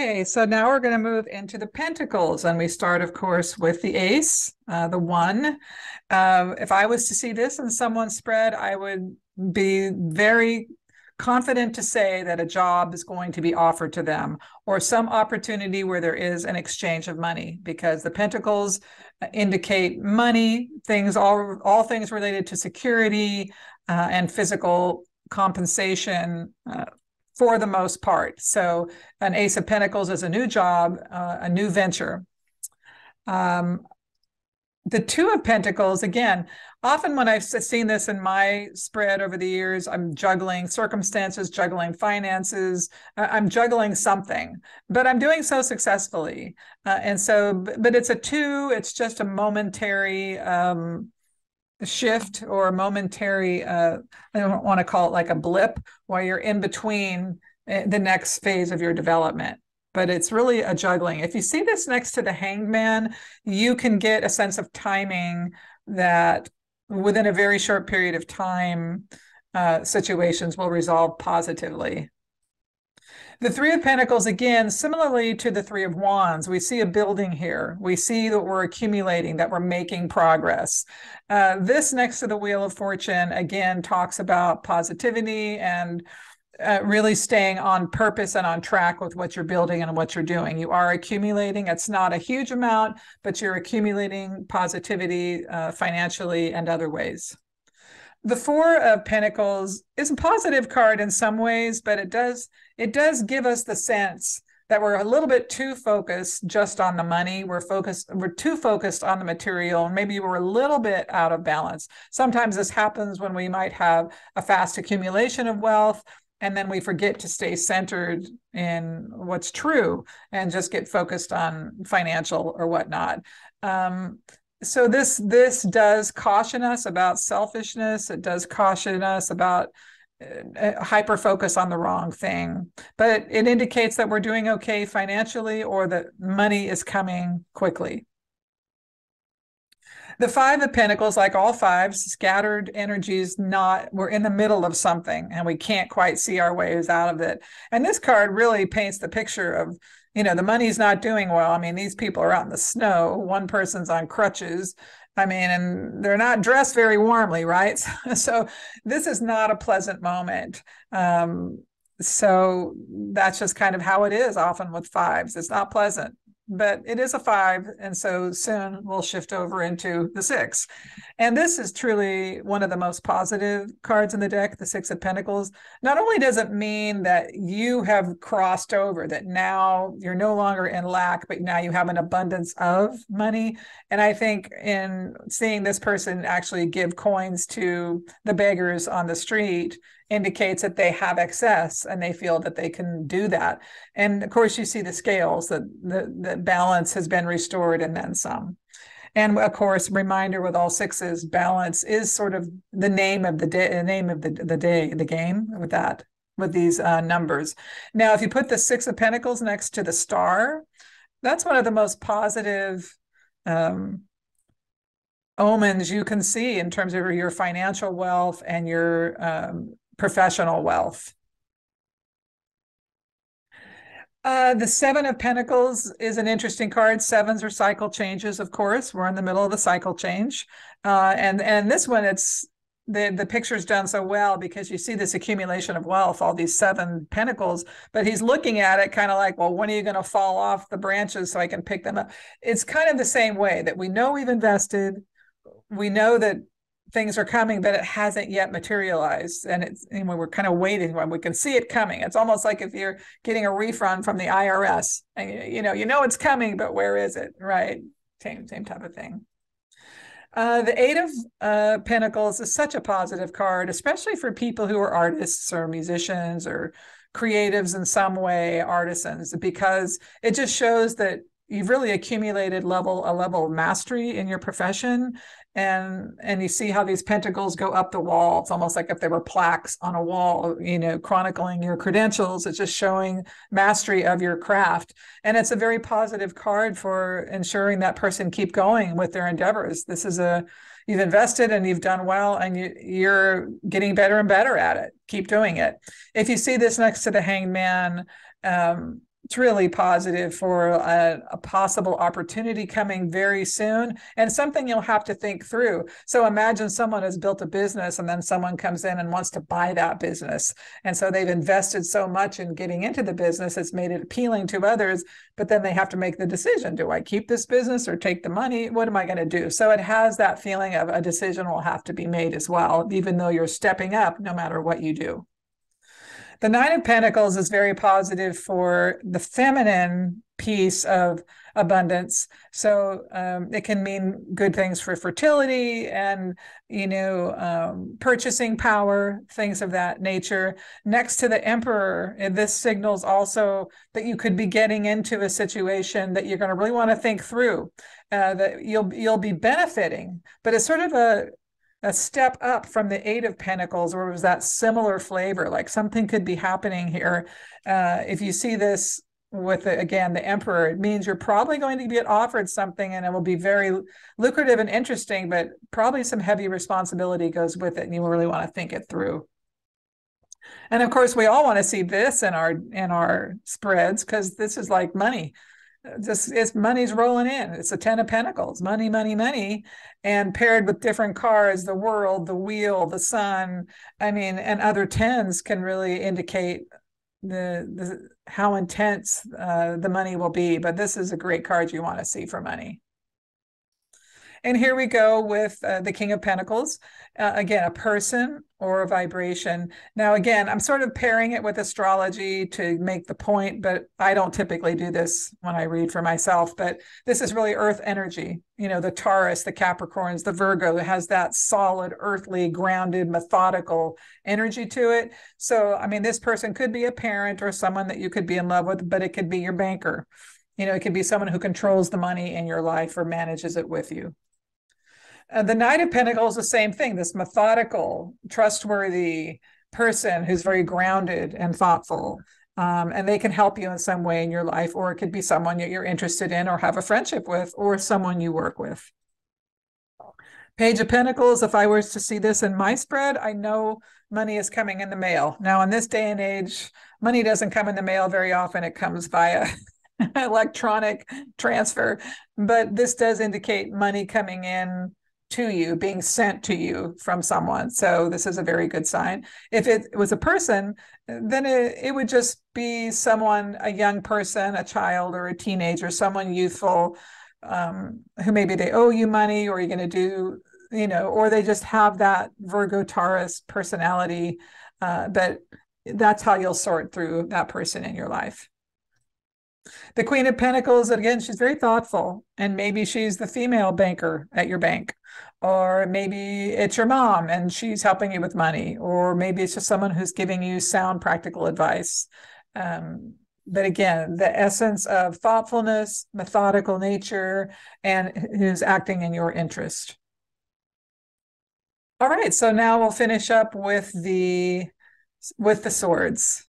Okay, so now we're going to move into the pentacles, and we start, of course, with the ace, uh, the one. Uh, if I was to see this in someone's spread, I would be very confident to say that a job is going to be offered to them or some opportunity where there is an exchange of money because the pentacles indicate money things all all things related to security uh, and physical compensation uh, for the most part so an ace of pentacles is a new job uh, a new venture um, the two of pentacles again often when I've seen this in my spread over the years, I'm juggling circumstances, juggling finances, I'm juggling something, but I'm doing so successfully. Uh, and so, but it's a two, it's just a momentary um, shift or a momentary, uh, I don't want to call it like a blip while you're in between eh, the next phase of your development but it's really a juggling. If you see this next to the hanged man, you can get a sense of timing that within a very short period of time, uh, situations will resolve positively. The Three of Pentacles, again, similarly to the Three of Wands, we see a building here. We see that we're accumulating, that we're making progress. Uh, this next to the Wheel of Fortune, again, talks about positivity and uh, really staying on purpose and on track with what you're building and what you're doing. You are accumulating. It's not a huge amount, but you're accumulating positivity uh, financially and other ways. The Four of Pentacles is a positive card in some ways, but it does it does give us the sense that we're a little bit too focused just on the money. We're focused, we're too focused on the material, and maybe we're a little bit out of balance. Sometimes this happens when we might have a fast accumulation of wealth and then we forget to stay centered in what's true and just get focused on financial or whatnot um, so this this does caution us about selfishness. It does caution us about uh, hyper focus on the wrong thing. But it indicates that we're doing okay financially or that money is coming quickly. The five of pentacles like all fives scattered energies not we're in the middle of something and we can't quite see our ways out of it. And this card really paints the picture of you know the money's not doing well. I mean these people are out in the snow. One person's on crutches. I mean and they're not dressed very warmly right? So this is not a pleasant moment. Um, so that's just kind of how it is often with fives. It's not pleasant but it is a five. And so soon we'll shift over into the six. And this is truly one of the most positive cards in the deck, the Six of Pentacles. Not only does it mean that you have crossed over, that now you're no longer in lack, but now you have an abundance of money. And I think in seeing this person actually give coins to the beggars on the street, indicates that they have excess and they feel that they can do that. And of course, you see the scales that the, the balance has been restored and then some. And of course, reminder with all sixes, balance is sort of the name of the day, the name of the, the day, the game with that, with these uh, numbers. Now, if you put the six of pentacles next to the star, that's one of the most positive um, omens you can see in terms of your financial wealth and your um, professional wealth. Uh, the Seven of Pentacles is an interesting card. Sevens are cycle changes, of course. We're in the middle of the cycle change. Uh, and, and this one, it's the, the picture's done so well because you see this accumulation of wealth, all these seven pentacles, but he's looking at it kind of like, well, when are you going to fall off the branches so I can pick them up? It's kind of the same way that we know we've invested. We know that things are coming, but it hasn't yet materialized. And it's anyway, we're kind of waiting when we can see it coming. It's almost like if you're getting a refund from the IRS and you know, you know it's coming, but where is it? Right. Same, same type of thing. Uh, the Eight of uh, Pentacles is such a positive card, especially for people who are artists or musicians or creatives in some way, artisans, because it just shows that you've really accumulated level a level of mastery in your profession. And and you see how these pentacles go up the wall. It's almost like if there were plaques on a wall you know chronicling your credentials it's just showing mastery of your craft. And it's a very positive card for ensuring that person keep going with their endeavors. This is a you've invested and you've done well and you, you're getting better and better at it. Keep doing it. If you see this next to the hanged man um, it's really positive for a, a, possible opportunity coming very soon and something you'll have to think through. So imagine someone has built a business and then someone comes in and wants to buy that business. And so they've invested so much in getting into the business, it's made it appealing to others, but then they have to make the decision do I keep this business or take the money? What am I going to do? So it has that feeling of a decision will have to be made as well, even though you're stepping up no matter what you do. The Nine of Pentacles is very positive for the feminine piece of abundance. So um, it can mean good things for fertility and, you know, um, purchasing power, things of that nature. Next to the Emperor, this signals also that you could be getting into a situation that you're going to really want to think through. Uh, that you'll you'll be benefiting, but it's sort of a a step up from the eight of pentacles where it was that similar flavor like something could be happening here. Uh, if you see this with again the emperor it means you're probably going to get offered something and it will be very lucrative and interesting but probably some heavy responsibility goes with it and you really want to think it through. And of course we all want to see this in our in our spreads because this is like money this is money's rolling in. It's a ten of pentacles, money, money, money, and paired with different cards, the world, the wheel, the sun. I mean, and other tens can really indicate the, the how intense uh, the money will be. But this is a great card you want to see for money. And here we go with uh, the King of Pentacles. Uh, again, a person or a vibration. Now, again, I'm sort of pairing it with astrology to make the point, but I don't typically do this when I read for myself. But this is really earth energy. You know, the Taurus, the Capricorns, the Virgo has that solid, earthly, grounded, methodical energy to it. So, I mean, this person could be a parent or someone that you could be in love with, but it could be your banker. You know, it could be someone who controls the money in your life or manages it with you. Uh, the Knight of Pentacles, the same thing, this methodical, trustworthy person who's very grounded and thoughtful. Um, and they can help you in some way in your life, or it could be someone that you're interested in or have a friendship with, or someone you work with. Page of Pentacles, if I was to see this in my spread, I know money is coming in the mail. Now, in this day and age, money doesn't come in the mail very often, it comes via electronic transfer. But this does indicate money coming in to you, being sent to you from someone. So this is a very good sign. If it was a person, then it, it would just be someone, a young person, a child or a teenager, someone youthful um, who maybe they owe you money or you're going to do, you know, or they just have that Virgo Taurus personality. Uh, but that's how you'll sort through that person in your life. The Queen of Pentacles, again, she's very thoughtful, and maybe she's the female banker at your bank, or maybe it's your mom and she's helping you with money, or maybe it's just someone who's giving you sound practical advice. Um, but again, the essence of thoughtfulness, methodical nature, and who's acting in your interest. All right, so now we'll finish up with the with the swords.